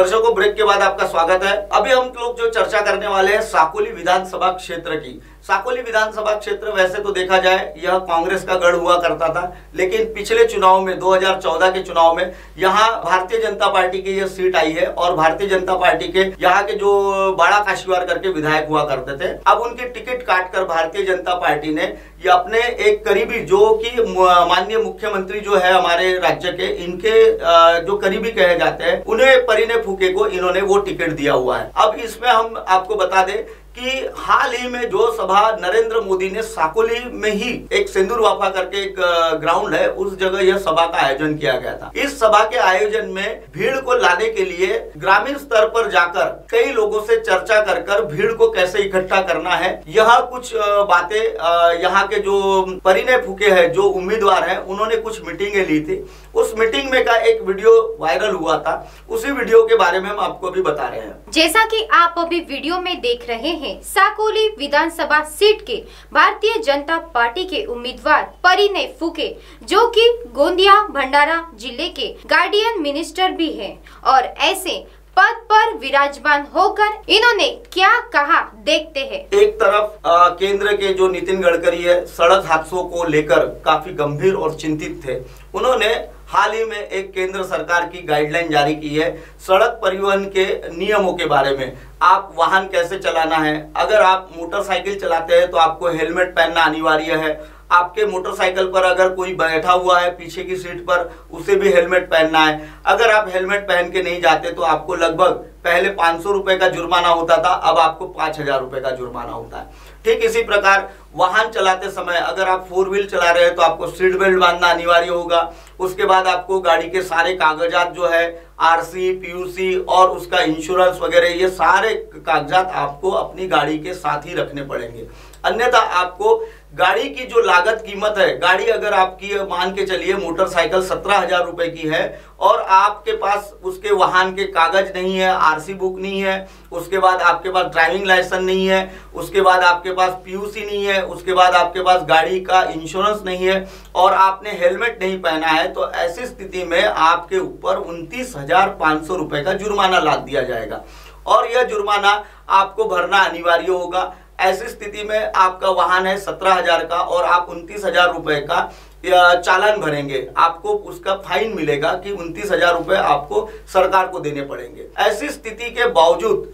दर्शकों ब्रेक के बाद आपका स्वागत है। अभी हम लोग जो चर्चा करने वाले हैं, साकोली विधानसभा क्षेत्र की। साकोली विधानसभा क्षेत्र वैसे तो देखा जाए, यह कांग्रेस का गढ़ हुआ करता था, लेकिन पिछले चुनाव में 2014 के चुनाव में, यहाँ भारतीय जनता पार्टी की यह सीट आई है और भारतीय जनता पार्टी के यहाँ के जो बाड़ा काशीवार करके विधायक हुआ करते थे, अब उनकी टिकट काटकर भारतीय जनता पार्टी ने ये अपने एक करीबी, जो कि माननीय मुख्यमंत्री जो है हमारे राज्य के, इनके जो करीबी कहे जाते हैं, उन्हें परिने फूके को इन्होंने वो टिकट दिया हुआ है। अब इसमें हम आपको बता दें कि हाल ही में जो सभा नरेंद्र मोदी ने साकोली में ही एक सिंदूर वाफा करके एक ग्राउंड है, उस जगह यह सभा का आयोजन किया गया था। इस सभा के आयोजन में भीड़ को लाने के लिए ग्रामीण स्तर पर जाकर कई लोगों से चर्चा कर कर भीड़ को कैसे इकट्ठा करना है, यह कुछ बातें यहाँ के जो परिणय फूके है, जो उम्मीदवार है, उन्होंने कुछ मीटिंगे ली थी। उस मीटिंग में का एक वीडियो वायरल हुआ था। उसी वीडियो के बारे में हम आपको अभी बता रहे हैं। जैसा की आप अभी वीडियो में देख रहे हैं साकोली विधानसभा सीट के भारतीय जनता पार्टी के उम्मीदवार परिणय फूके जो कि गोंदिया भंडारा ज़िले के गार्डियन मिनिस्टर भी हैं और ऐसे पद पर विराजमान होकर इन्होंने क्या कहा देखते हैं। एक तरफ़ आ, केंद्र के जो नितिन गडकरी है सड़क हादसों को लेकर काफ़ी गंभीर और चिंतित थे। उन्होंने हाल ही में एक केंद्र सरकार की गाइडलाइन जारी की है सड़क परिवहन के नियमों के बारे में। आप वाहन कैसे चलाना है? अगर आप मोटरसाइकिल चलाते हैं तो आपको हेलमेट पहनना अनिवार्य है। आपके मोटरसाइकिल पर अगर कोई बैठा हुआ है, पीछे की सीट पर, उसे भी हेलमेट पहनना है। अगर आप हेलमेट पहन के नहीं जाते तो आपको लगभग पहले पाँच सौ रुपए का जुर्माना होता था, अब आपको पाँच हज़ार रुपए का जुर्माना होता है। ठीक इसी प्रकार, वाहन चलाते समय अगर आप फोर व्हील चला रहे हैं तो आपको सीट बेल्ट बांधना अनिवार्य होगा। उसके बाद आपको गाड़ी के सारे कागजात जो है आरसी पीयूसी और उसका इंश्योरेंस वगैरह, ये सारे कागजात आपको अपनी गाड़ी के साथ ही रखने पड़ेंगे। अन्यथा आपको गाड़ी की जो लागत कीमत है, गाड़ी अगर आपकी मान के चलिए मोटरसाइकिल सत्रह हज़ार रुपए की है और आपके पास उसके वाहन के कागज़ नहीं है आरसी बुक नहीं है, उसके बाद आपके पास ड्राइविंग लाइसेंस नहीं है, उसके बाद आपके पास पीयूसी नहीं है, उसके बाद आपके पास गाड़ी का इंश्योरेंस नहीं है और आपने हेलमेट नहीं पहना है तो ऐसी स्थिति में आपके ऊपर उनतीस हज़ार का जुर्माना लाद दिया जाएगा। और यह जुर्माना आपको भरना अनिवार्य होगा। ऐसी स्थिति में आपका वाहन है सत्रह हज़ार का और आप उनतीस हज़ार रुपए का चालान भरेंगे। आपको उसका फाइन मिलेगा कि उनतीस हज़ार रुपए आपको सरकार को देने पड़ेंगे। ऐसी स्थिति के बावजूद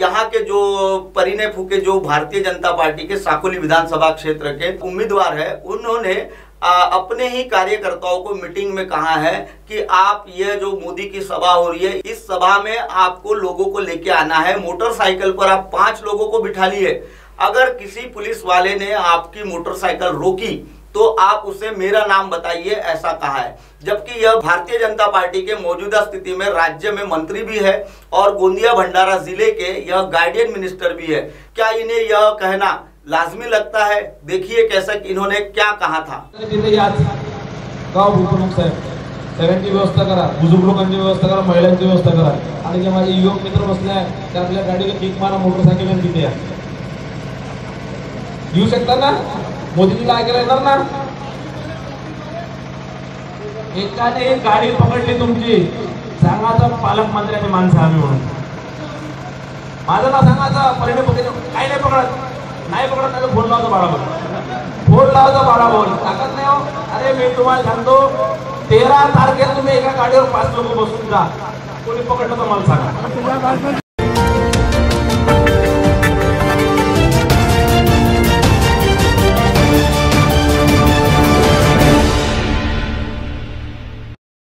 यहाँ के जो परिणय फूके, जो भारतीय जनता पार्टी के साकोली विधानसभा क्षेत्र के उम्मीदवार है, उन्होंने अपने ही कार्यकर्ताओं को मीटिंग में कहा है कि आप ये जो मोदी की सभा हो रही है, इस सभा में आपको लोगों को लेके आना है। मोटरसाइकिल पर आप पाँच लोगों को बिठा लिए। अगर किसी पुलिस वाले ने आपकी मोटरसाइकिल रोकी तो आप उसे मेरा नाम बताइए, ऐसा कहा है। जबकि यह भारतीय जनता पार्टी के मौजूदा स्थिति में राज्य में मंत्री भी है और गोंदिया भंडारा ज़िले के यह गार्डियन मिनिस्टर भी है। क्या इन्हें यह कहना लाजमी लगता है, देखिए कैसा इन्होंने क्या कहा था। सगळ्यांची व्यवस्था करा बुज़ुर्ग लोकांची व्यवस्था करा, महिलांची व्यवस्था करा. आणि जे माझे युवक मित्र बसले आहेत, ते आपल्या गाडीला किक मारा मोटरसायकल तिथे या. येऊ शकता ना? मोदीजीला ऐकायला येणार ना? एकाने गाडी पकडली तुमची. सांगायचं पालकमंत्र्याची माणसं आम्ही म्हणून. माझं ना सांगायचं परिणाम काही नाही पकडत. नाही पकडत नाही फोन लावतो बाळा बोल फोन लावतो बाळा बोल ताकद नाही हो. अरे मी तुम्हाला सांगतो तेरा तारखेला तुम्ही एका गाडीवर पाच लोक बसून जा. कोणी पकडलं तर मला सांगा.